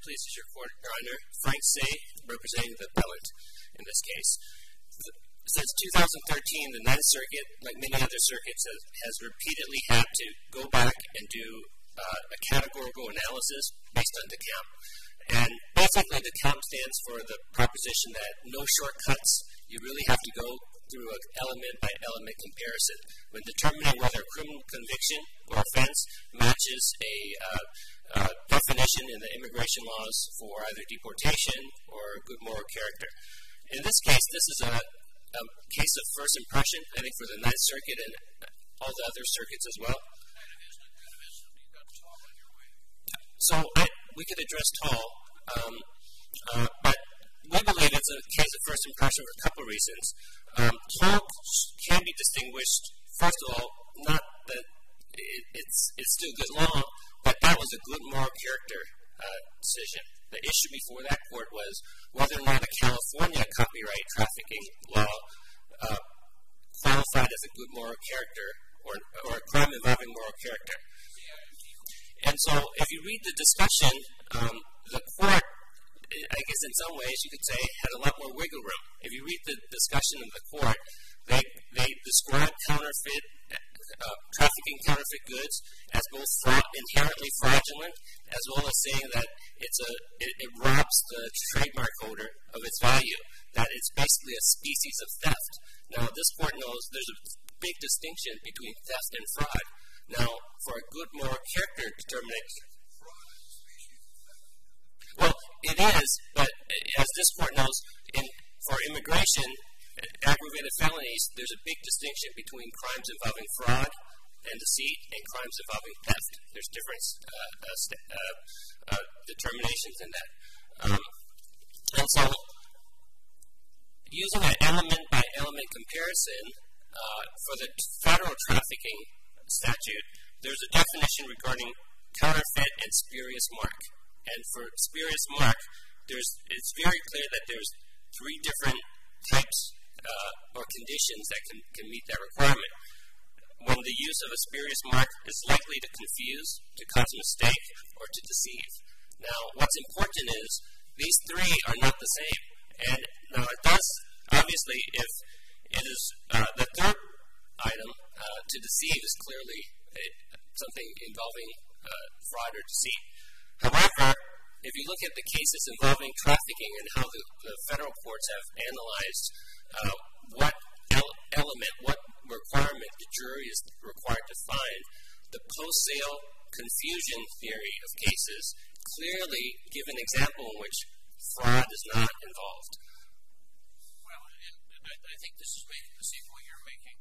it pleases your Honor, Frank Say, representing the appellant in this case. Since 2013, the Ninth Circuit, like many other circuits, has repeatedly had to go back and do uh, a categorical analysis based on the. And basically, Descamps stands for the proposition that no shortcuts. You really have to go through an element-by-element comparison. When determining whether a criminal conviction or offense matches a uh, uh, definition in the immigration laws for either deportation or good moral character. In this case, this is a case of first impression, I think, for the Ninth Circuit and all the other circuits as well. So we could address Tall, um, uh, but we believe it's a case of first impression for a couple of reasons. Um, Tall can be distinguished, first of all, not that it's it's still good law, but that was a good moral character uh, decision. The issue before that court was is, but as this court knows, for immigration, aggravated felonies, there's a big distinction between crimes involving fraud and deceit and crimes involving theft. There's different uh, uh, uh, determinations in that. Um, and so using an element-by-element comparison for the federal trafficking statute, there's a definition regarding counterfeit and spurious mark. And for spurious mark, it's very clear that there's three different types uh, or conditions that can meet that requirement. When the use of a spurious mark is likely to confuse, to cause a mistake, or to deceive. Now, what's important is these three are not the same. And now it does, obviously, if it is uh, the third item, uh, to deceive is clearly something involving fraud or deceit. However, if you look at the cases involving trafficking and how the federal courts have analyzed uh, what element, what requirement the jury is required to find, the post-sale confusion theory of cases clearly give an example in which fraud is not involved. Well, and I think this is making the same point you're making,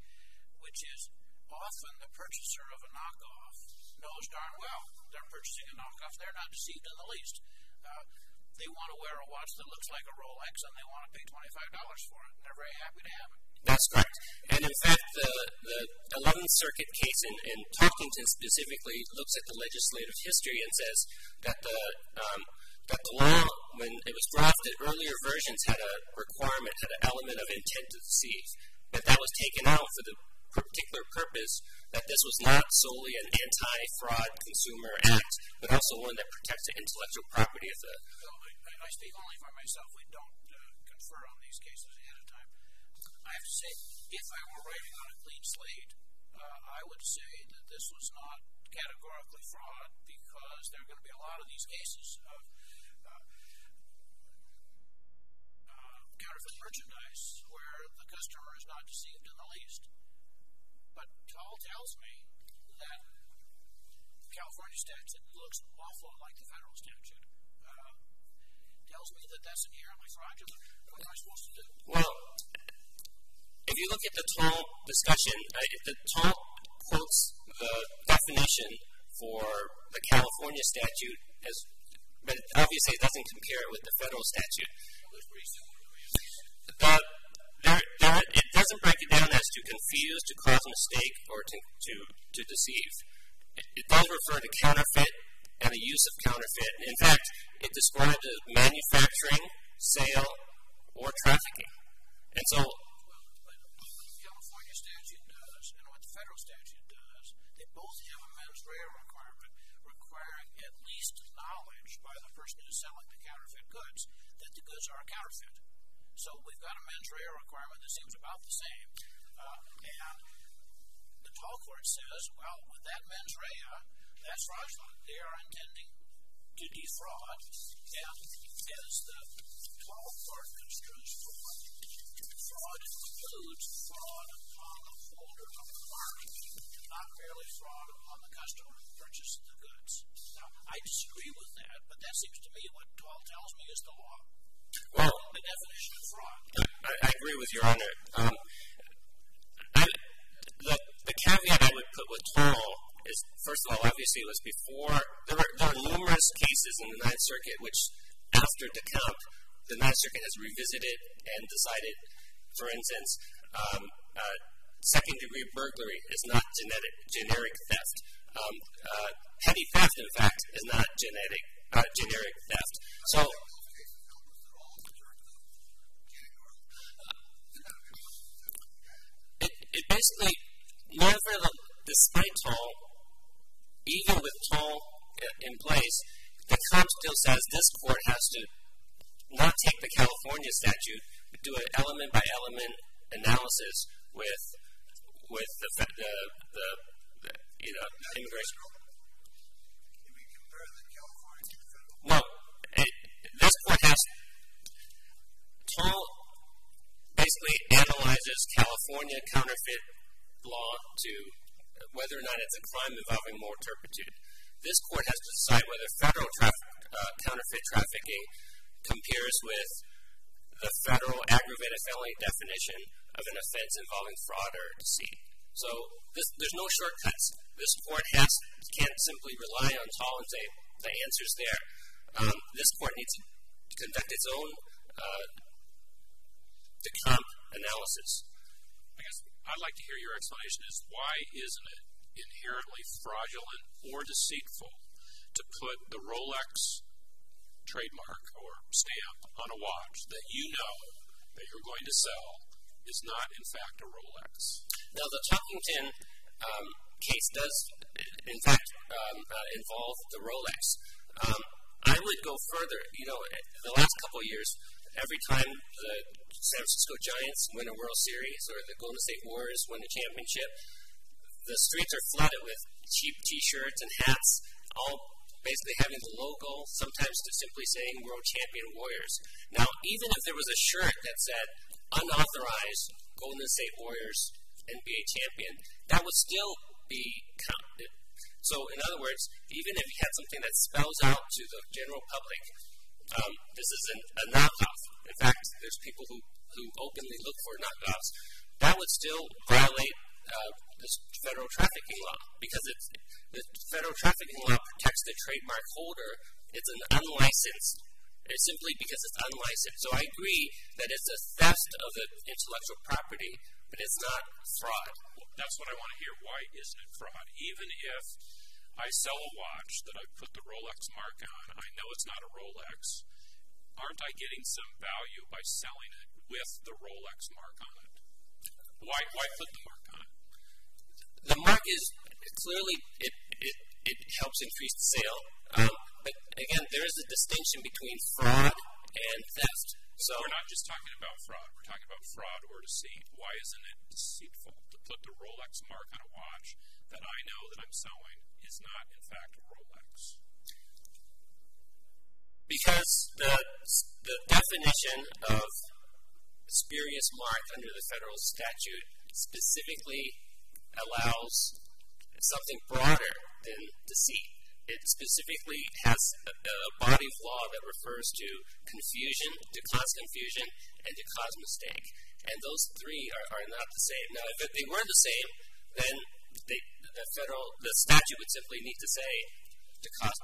which is often the purchaser of a knockoff knows darn well they're purchasing a knockoff. They're not deceived in the least. Uh, they want to wear a watch that looks like a Rolex, and they want to pay $25 for it. And they're very happy to have it. That's correct. And, in fact, the the 11th Circuit case in in Torkington specifically looks at the legislative history and says um, that the law, when it was drafted, earlier versions had a requirement, had an element of intent to deceive. But that was taken out for the particular purpose that this was not solely an anti-fraud consumer act, but also one that protects the intellectual property of the... I speak only for myself. We don't uh, confer on these cases ahead of time. I have to say, if I were writing on a clean slate, uh, I would say that this was not categorically fraud because there are going to be a lot of these cases of uh, counterfeit merchandise where the customer is not deceived in the least. But Tall tells me that the California statute looks awful like the federal statute. Uh, tells me that that's an inherently fraudulent. What am I supposed to do? Well, if you look at the Tall discussion, uh, the Tall quotes the definition for the California statute, but obviously it doesn't compare it with the federal statute. It doesn't break it down as to confuse, to cause mistake, or to deceive. It does refer to counterfeit and the use of counterfeit. In fact, it describes manufacturing, sale, or trafficking. And so... What the California statute does and what the federal statute does, they both have a mens rea requirement requiring at least knowledge by the person who's selling the counterfeit goods that the goods are counterfeit. So we've got a mens rea requirement that seems about the same. Uh, and the Tall court says, well, with that mens rea, that's fraudulent. They are intending to defraud. And as the Tall court construes fraud, fraud includes fraud upon the holder of the mark, not merely fraud upon the customer who purchased the goods. Now, I disagree with that, but that seems to me what Tall tells me is the law. Well, The definition of fraud. I agree with Your Honor. Um, the caveat I would put with Tall is, first of all, obviously it was before. There are numerous cases in the Ninth Circuit which, after Descamps, the Ninth Circuit has revisited and decided, for instance, um, uh, second-degree burglary is not generic theft. Um, uh, petty theft, in fact, is not uh, generic theft. So it basically, never despite Tall, even with Tall in place, Descamps still says this court has to not take the California statute, but do an element-by-element analysis with with the immigration. Compare the California to the federal? Well, this court has, Tall basically analyzes California counterfeit law to uh, whether or not it's a crime involving moral turpitude. This court has to decide whether federal uh, counterfeit trafficking compares with the federal aggravated felony definition of an offense involving fraud or deceit. So there's no shortcuts. This court can't simply rely on Tall and say the answer's there. Um, this court needs to conduct its own uh, Descamps analysis. I guess I'd like to hear your explanation as why isn't it inherently fraudulent or deceitful to put the Rolex trademark or stamp on a watch that you know that you're going to sell is not, in fact, a Rolex? Now, the Torkington um, case does, in fact, um, uh, involve the Rolex. Um, I would go further. You know, the last couple of years, every time the San Francisco Giants win a World Series or the Golden State Warriors win a championship, the streets are flooded with cheap T-shirts and hats, all basically having the logo, sometimes just simply saying World Champion Warriors. Now, even if there was a shirt that said unauthorized Golden State Warriors NBA champion, that would still be counted. So, in other words, even if you had something that spells out to the general public, Um, this is a knockoff. In fact, there's people who who openly look for knockoffs. That would still violate uh, the federal trafficking law because the federal trafficking law protects the trademark holder. It's an unlicensed, It's simply because it's unlicensed. So I agree that it's a theft of the intellectual property, but it's not fraud. That's what I want to hear. Why isn't it fraud? Even if I sell a watch that I put the Rolex mark on, I know it's not a Rolex, aren't I getting some value by selling it with the Rolex mark on it? Why put the mark on it? The mark is clearly, it helps increase the sale. Um, but, again, there is a distinction between fraud and theft. So we're not just talking about fraud. We're talking about fraud or deceit. Why isn't it deceitful to put the Rolex mark on a watch that I know that I'm selling is not, in fact, a Rolex? Because the definition of spurious mark under the federal statute specifically allows something broader than deceit. It specifically has a body of law that refers to confusion, to cause confusion, and to cause mistake. And those three are not the same. Now, if they were the same, then the federal the statute would simply need to say to cause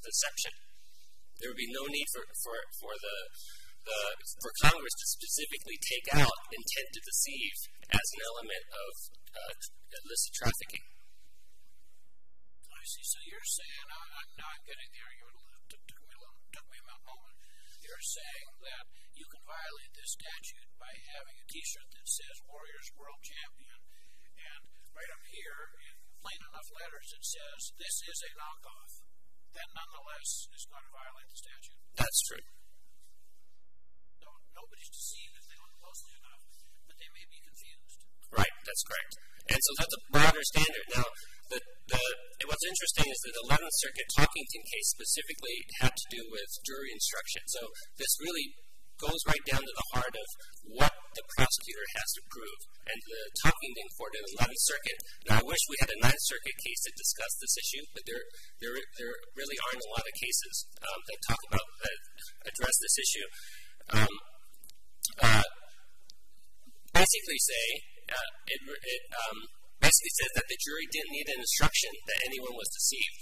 deception. There would be no need for for, for the the, for Congress to specifically take out intent to deceive as an element of uh, illicit trafficking. I see. So you're saying, now I'm not getting the argument. It took me a moment. You're saying that you can violate this statute by having a T-shirt that says Warriors World Champion, right up here in plain enough letters it says this is a knockoff. That, nonetheless, is going to violate the statute. That's true. Nobody's deceived if they look closely enough, but they may be confused. Right, that's correct. And so that's a broader standard. Now, what's interesting is that the 11th Circuit Torkington case specifically had to do with jury instruction. So this really goes right down to the heart of what the prosecutor has to prove. And the Torkington court in the 11th Circuit, now I wish we had a 9th Circuit case that discussed this issue, but there really aren't a lot of cases um, that talk about, that address this issue. Um, uh, basically say, uh, it um, basically says that the jury didn't need an instruction that anyone was deceived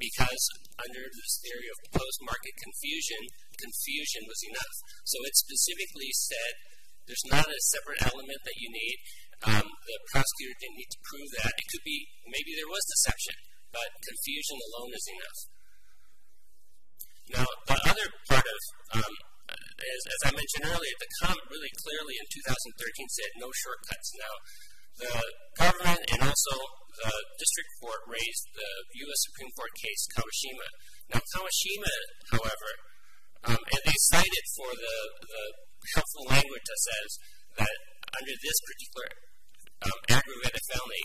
because under this theory of post-market confusion, confusion was enough. So it specifically said there's not a separate element that you need. Um, the prosecutor didn't need to prove that. It could be, maybe there was deception, but confusion alone is enough. Now, the other part of, um, as I mentioned earlier, the comment really clearly in 2013 said no shortcuts. Now, the government and also the district court raised the U.S. Supreme Court case, Kawashima. Now, Kawashima, however, Um, and they cited for the helpful language that says that under this particular um, aggravated felony,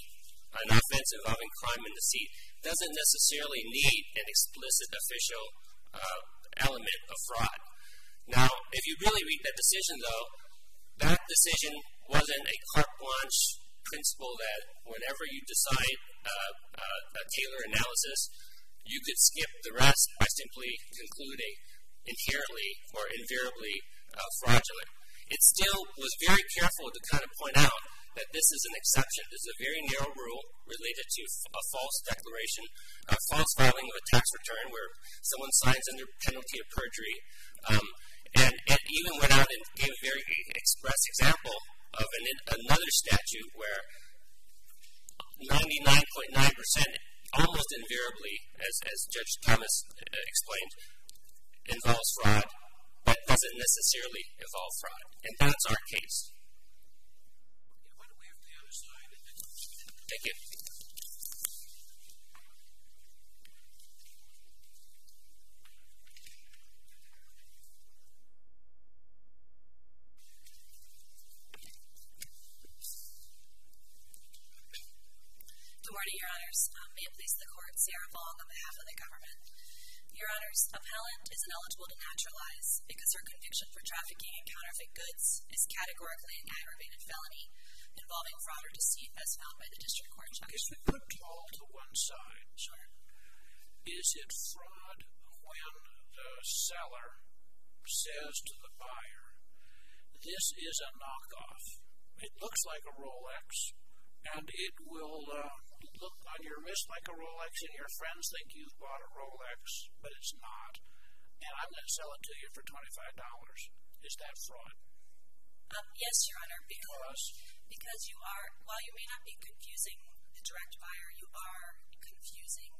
an offense involving crime and deceit doesn't necessarily need an explicit official uh, element of fraud. Now, if you really read that decision, though, that decision wasn't a carte blanche principle that whenever you decide uh, uh, a Taylor analysis, you could skip the rest by simply concluding inherently or invariably uh, fraudulent. It still was very careful to kind of point out that this is an exception. This is a very narrow rule related to a false declaration, a false filing of a tax return where someone signs under penalty of perjury. Um, and it even went out and gave a very express example of another statute where 99.9% almost invariably, as, as Judge Thomas uh, explained, involves fraud, but doesn't necessarily involve fraud. And that's our case. Thank you. Good morning, Your Honors. Um, may it please the Court, Sarah Vaughn on behalf of the government. Your Honors, appellant is ineligible to naturalize because her conviction for trafficking in counterfeit goods is categorically an aggravated felony involving fraud or deceit as found by the district court judge. If we put Paul to one side, is it fraud when the seller says to the buyer, this is a knockoff. It looks like a Rolex, and it will um, look on your wrist like a Rolex, and your friends think you've bought a Rolex, but it's not. And I'm going to sell it to you for $25. Is that fraud? Um, yes, Your Honor. Because? Because you are, while you may not be confusing the direct buyer, you are confusing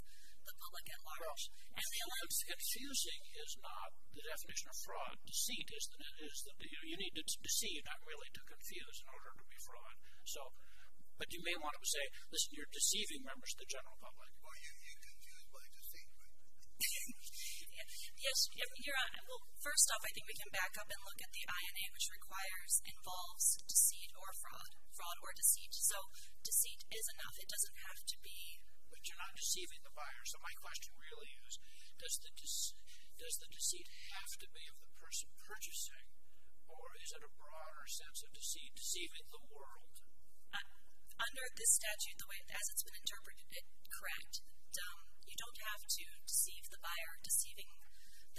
the public at large. Well, and the alleged confusing is not the definition of fraud. Deceit is that you need to deceive, not really to confuse in order to be fraud. But you may want to say, listen, you're deceiving members of the general public. Well, you confuse by deceit, right? Yes, Your Honor. Well, first off, I think we can back up and look at the INA, which requires, involves deceit or fraud, fraud or deceit. So deceit is enough. It doesn't have to be. But you're not deceiving the buyer. So my question really is, does the deceit have to be of the person purchasing, or is it a broader sense of deceit, deceiving the world? Uh, Under this statute, the way, as it's been interpreted, correct. You don't have to deceive the buyer. Deceiving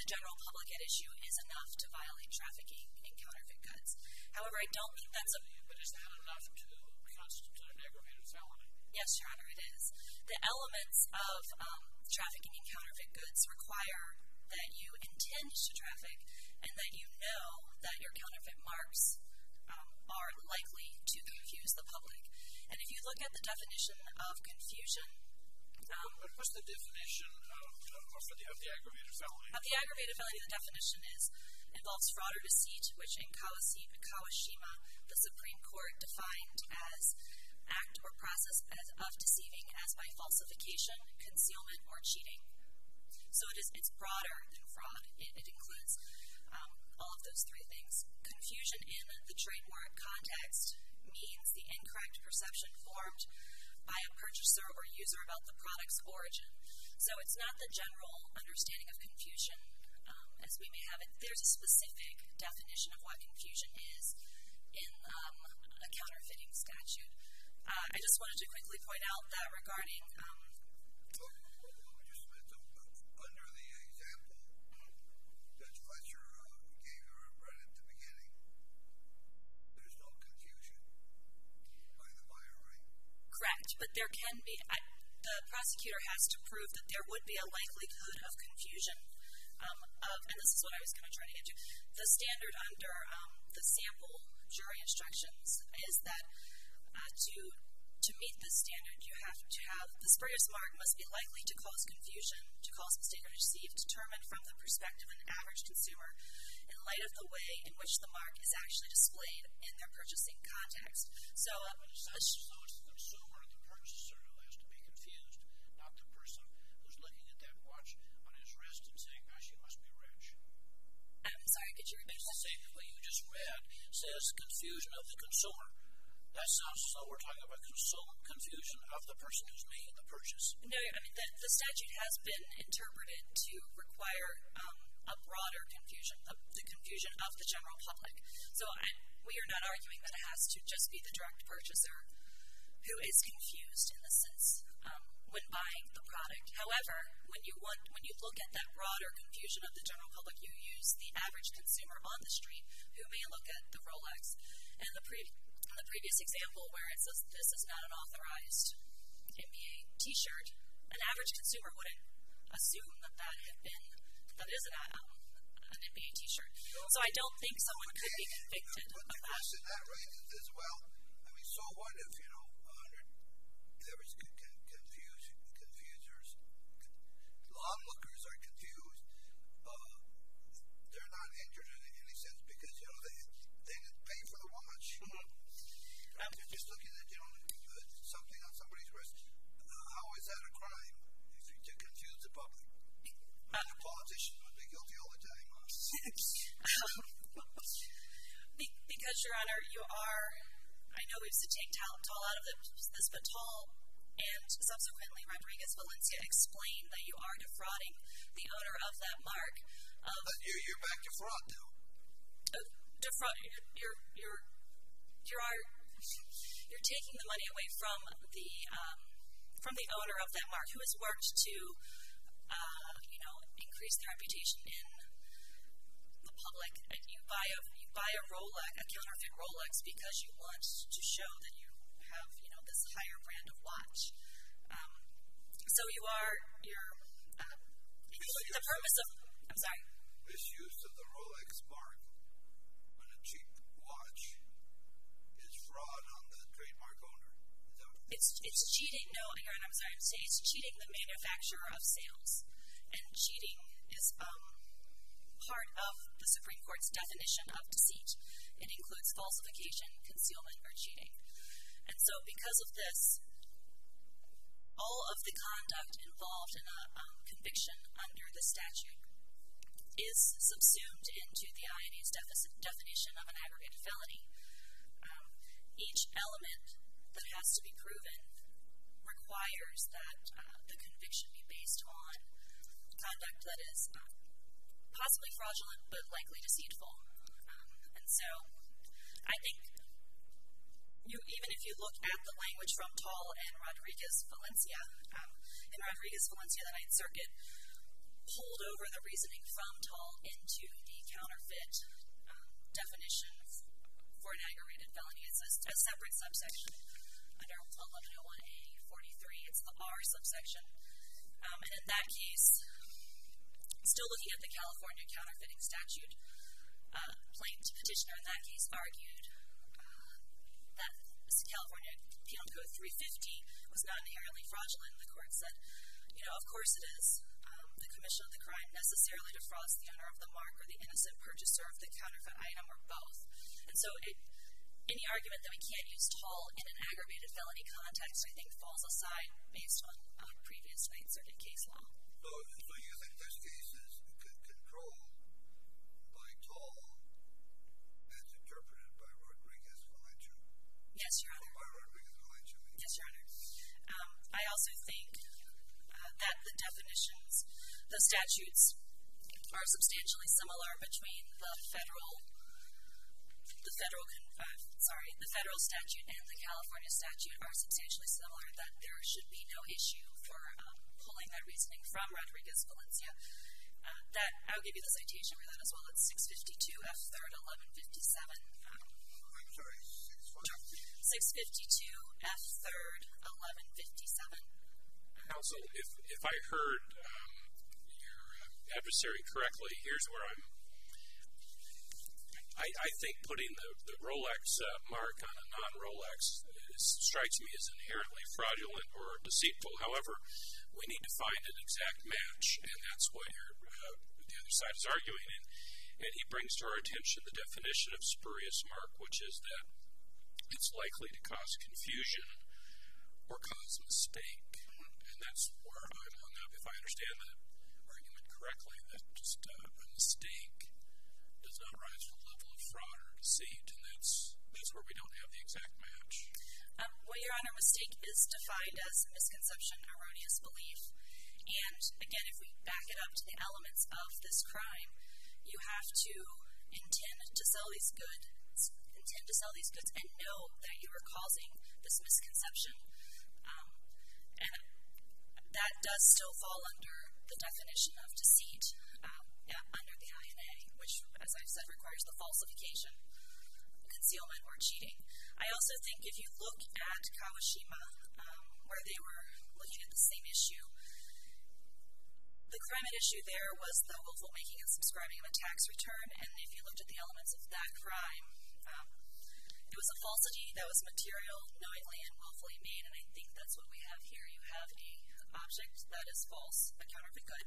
the general public at issue is enough to violate trafficking in counterfeit goods. However, I don't think that's a. But is that enough to constitute an aggravated felony? Yes, Your Honor, it is. The elements of um, trafficking in counterfeit goods require that you intend to traffic and that you know that your counterfeit marks um, are likely to confuse the public. And if you look at the definition of confusion. What's the definition of the aggravated felony? Of the aggravated felony, the definition is, involves fraud or deceit, which in Kawashima, the Supreme Court defined as act or process of deceiving as by falsification, concealment, or cheating. So it is, it's broader than fraud. It, it includes um, all of those three things. Confusion in the trademark context means the incorrect perception formed by a purchaser or user about the product's origin. So it's not the general understanding of confusion um, as we may have it. There's a specific definition of what confusion is in um, a counterfeiting statute. Uh, I just wanted to quickly point out that regarding um, Well, Mr. Smith, uh, under the example Judge Fletcher uh, gave you right at the beginning, there's no confusion by the buyer, right? Correct, but there can be, the prosecutor has to prove that there would be a likelihood of confusion um, of, and this is what I was going to try to get to. The standard under um, the sample jury instructions is that uh, to to meet this standard, you have to have the spurious mark must be likely to cause confusion, to cause mistake or deceive, determined from the perspective of an average consumer in light of the way in which the mark is actually displayed in their purchasing context. So, uh, though it's the consumer, the purchaser, who has to be confused, not the person who's looking at that watch on his wrist and saying, gosh, you must be rich. I'm sorry, could you repeat It's same what you just read says confusion of the consumer. That sounds as though we're talking about confusion of the person who's making the purchase. No, I mean, the, the statute has been interpreted to require um, a broader confusion, the confusion of the general public. So we are not arguing that it has to just be the direct purchaser who is confused in the sense um, when buying the product. However, when you want, when you look at that broader confusion of the general public, you use the average consumer on the street who may look at the Rolex and the pre- the previous example where it says this is not an authorized NBA T-shirt, an average consumer wouldn't assume that that had been that is an um, an NBA T-shirt. So I don't think someone could be convicted of that. question that raises is, well, I mean, so what if, you know, a hundred average onlookers are confused, uh, they're not injured in any sense because, you know, they, they didn't pay for the watch. Um, They're just looking at, you know, something on somebody's wrist. How is that a crime if you to confuse the public? Uh, the politicians would be guilty all the time. Because, Your Honor, you are, I know we've to take Tall, Tall out of this, but Tall and subsequently Rodriguez Valencia explained that you are defrauding the owner of that mark But you're, you're back to fraud now. uh, defraud. You're, you're, you're, you are, taking the money away from the, um, from the owner of that mark who has worked to, uh, you know, increase their reputation in the public. And you buy a, you buy a Rolex, a counterfeit Rolex, because you want to show that you have, you this higher brand of watch. Um, so you are, you're, uh, the purpose of, I'm sorry. Misuse of the Rolex mark on a cheap watch is fraud on the trademark owner. Is that what- It's it's cheating. No, Your Honor, I'm sorry. I'm saying it's cheating the manufacturer of sales, and cheating is um, part of the Supreme Court's definition of deceit. It includes falsification, concealment, or cheating. And so, because of this, all of the conduct involved in a um, conviction under the statute is subsumed into the INA's definition of an aggravated felony. Um, each element that has to be proven requires that uh, the conviction be based on conduct that is uh, possibly fraudulent but likely deceitful. Um, and so, I think even if you look at the language from Tall and Rodriguez Valencia, um, in Rodriguez Valencia, the Ninth Circuit pulled over the reasoning from Tall into the counterfeit um, definition for an aggravated felony. It's a, separate subsection under 1101A 43. It's the R subsection. Um, and in that case, still looking at the California counterfeiting statute, uh, plaintiff petitioner in that case argued that California Penal Code 350 was not inherently fraudulent. The court said, you know, of course it is. Um, the commission of the crime necessarily defrauds the owner of the mark or the innocent purchaser of the counterfeit item or both. And so any argument that we can't use Tall in an aggravated felony context, I think, falls aside based on uh, previous Ninth Circuit case law. So you think this case is controlled by Tall as interpreted by Rodriguez-Valencia. Yes, Your Honor. By Rodriguez-Valencia. Yes, Your Honor. I also think that the definitions, the statutes are substantially similar between the federal, the federal, uh, sorry, the federal statute and the California statute are substantially similar, that there should be no issue for um, pulling that reasoning from Rodriguez-Valencia. Uh, that, I'll give you the citation for that as well. It's 652 F. 3rd 1157. Um, I'm sorry, 652? 652 F. 3rd 1157. Counsel, if I heard your adversary correctly, here's where I'm, I think putting the the Rolex uh, mark on a non-Rolex strikes me as inherently fraudulent or deceitful. However, we need to find an exact match, and that's what uh, the other side is arguing. And and he brings to our attention the definition of spurious mark, which is that it's likely to cause confusion or cause mistake. Mm-hmm. And that's where I'm hung up. If I understand the correctly, that just uh, a mistake does not rise to the level of fraud or deceit, and that's where we don't have the exact match. Um, well, Your Honor, mistake is defined as misconception, erroneous belief. And, again, if we back it up to the elements of this crime, you have to intend to sell these goods, intend to sell these goods and know that you are causing this misconception. Um, and that does still fall under the definition of deceit um, under the INA, which, as I've said, requires the falsification, concealment, or cheating. I also think if you look at Kawashima, um, where they were looking at the same issue, the crime at issue there was the willful making and subscribing of a tax return. And if you looked at the elements of that crime, um, it was a falsity that was material, knowingly and willfully made. And I think that's what we have here. You have an object that is false, a counterfeit good,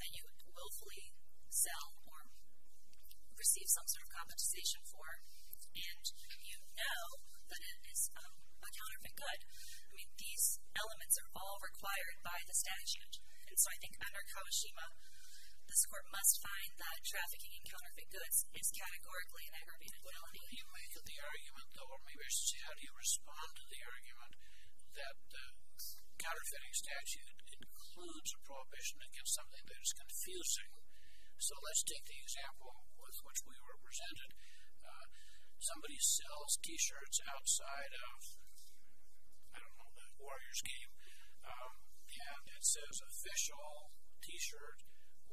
that you willfully sell or receive some sort of compensation for, and you know that it is um, a counterfeit good. I mean, these elements are all required by the statute. And so I think under Kawashima, this court must find that trafficking in counterfeit goods is categorically an aggravated felony. Do you make the argument, though, or maybe I should say how do you respond to the argument that the counterfeiting statute includes a prohibition against something that is confusing? So let's take the example with which we were presented. Uh, somebody sells T-shirts outside of, I don't know, the Warriors game, um, and it says official T-shirt,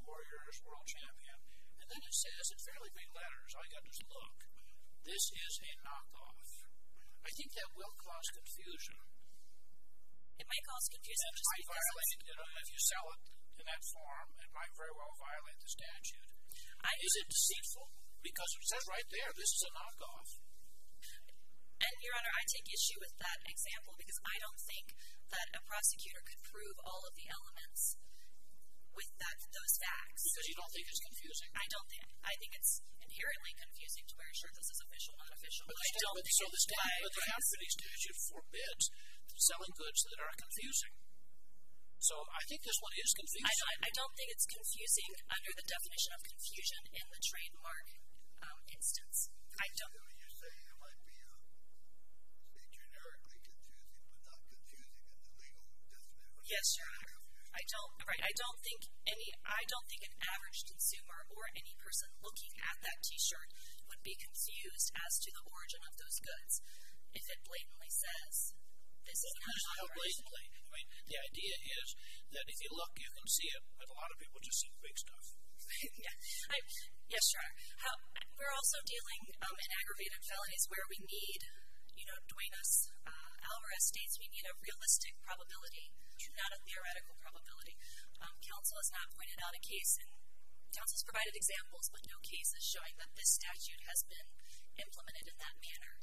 Warriors world champion. And then it says in fairly big letters, all you've got to do is look, this is a knockoff. I think that will cause confusion. It might cause confusion. It might violate, you know, If you sell it in that form, it might very well violate the statute. Is it deceitful? Because it says right there, this is a knockoff. And, Your Honor, I take issue with that example because I don't think that a prosecutor could prove all of the elements with those facts. Because you don't think it's confusing? I don't think. I think it's inherently confusing to wear a shirt that says official, not official. But the counterfeiting statute forbids selling goods that are confusing. So I think this one is confusing. I don't think it's confusing under the definition of confusion in the trademark um, instance. I don't. You're saying it might be uh, generically confusing, but not confusing in the legal definition? Yes, Your Honor. I don't right. I don't think any. I don't think an average consumer or any person looking at that T-shirt would be confused as to the origin of those goods if it blatantly says this is a knockoff. Blatantly. I mean, the idea is that if you look, you can see it, but a lot of people just see the big stuff. Yes, Honor. We're also dealing um, in aggravated felonies where we need, you know, Duenas-Alvarez uh, states we need a realistic probability, not a theoretical probability. Um, counsel has not pointed out a case, and counsel has provided examples, but no cases showing that this statute has been implemented in that manner.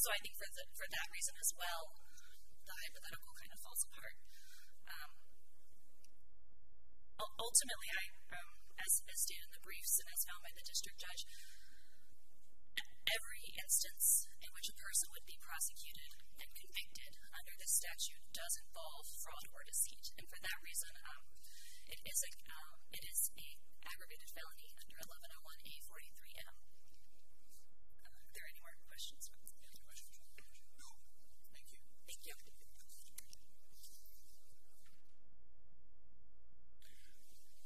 So I think for that reason as well, the hypothetical kind of falls apart. Um, ultimately, I, um, as stated in the briefs and as found by the district judge, every instance in which a person would be prosecuted and convicted under this statute does involve fraud or deceit. And for that reason, um, it is a it is a aggravated felony under 1101A43M. Are there any more questions? Any questions? No. Thank you. Thank you.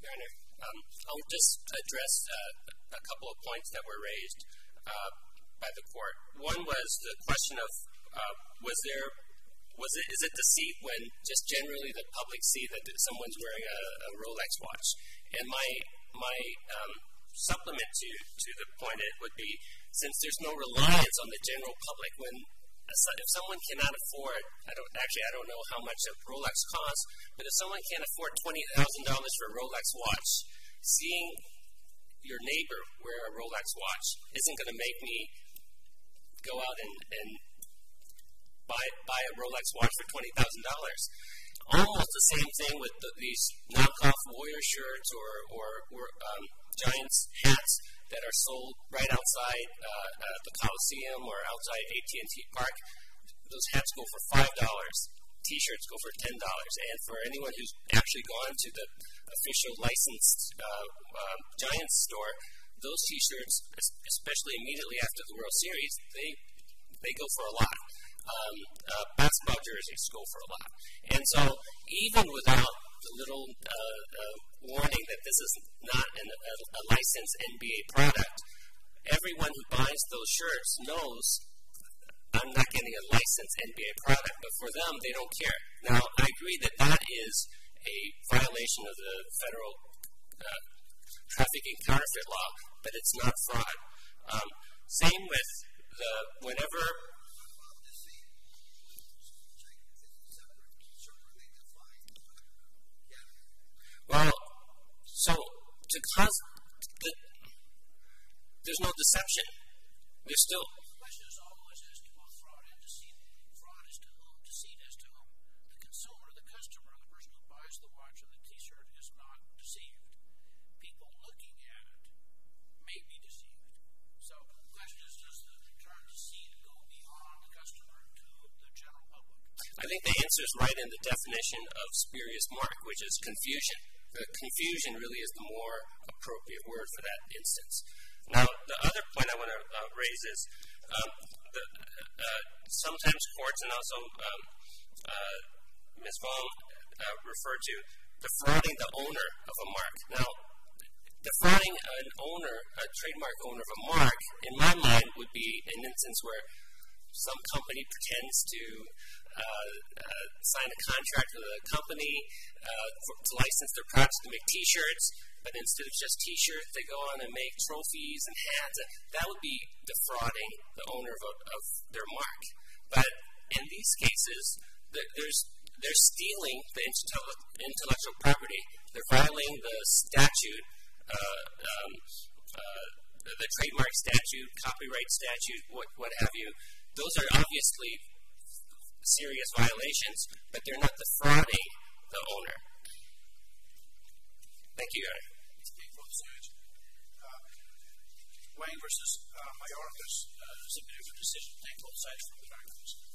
Your Honor, I'll just address uh, a couple of points that were raised uh, by the court. One was the question of uh, was there, was it, is it deceit when just generally the public see that someone's wearing a Rolex watch? And my um, supplement to the point would be since there's no reliance on the general public, when if someone cannot afford, I don't actually I don't know how much a Rolex costs, but if someone can't afford $20,000 for a Rolex watch, seeing your neighbor wear a Rolex watch isn't going to make me go out and buy a Rolex watch for $20,000. Almost the same thing with these knockoff Warrior shirts or um, Giants hats that are sold right outside uh, the Coliseum or outside AT&T Park. Those hats go for $5. T-shirts go for $10. And for anyone who's actually gone to the official licensed um, um, Giants store, those T-shirts, especially immediately after the World Series, they they go for a lot. Um, uh, basketball jerseys go for a lot. And so even without the little uh, uh, warning that this is not a licensed NBA product, everyone who buys those shirts knows I'm not getting a licensed NBA product. But for them, they don't care. Now, I agree that that is a violation of the federal uh, trafficking counterfeit law, but it's not fraud. Um, same with the, whenever. Well, so to cause, there's no deception. There's still. The question is always as to what fraud and deceit. Fraud is to whom? Deceit is to whom? The consumer, the customer, the person who buys the watch or the T-shirt is not deceived. People looking at it may be deceived. So the question is, does the term deceit go beyond the customer to the general public? I think the answer right in the definition of spurious mark, which is confusion. The Confusion really is the more appropriate word for that instance. Now, the other point I want to uh, raise is um, uh, sometimes courts and also um, uh, Ms. Vaughn referred to defrauding the owner of a mark. Now, defrauding an owner, a trademark owner of a mark, in my mind would be an instance where some company pretends to Uh, uh, sign a contract with a company uh, to license their products to make T-shirts, but instead of just T-shirts, they go on and make trophies and hats. That would be defrauding the owner of their mark. But in these cases, they're stealing the intellectual property. They're violating the statute, um, the trademark statute, copyright statute, what have you. Those are obviously serious violations, but they're not defrauding the owner. Thank you, Your Honor. Wang v. Uh, Mayorkas uh, submitted a decision. Thank both sides for the arguments.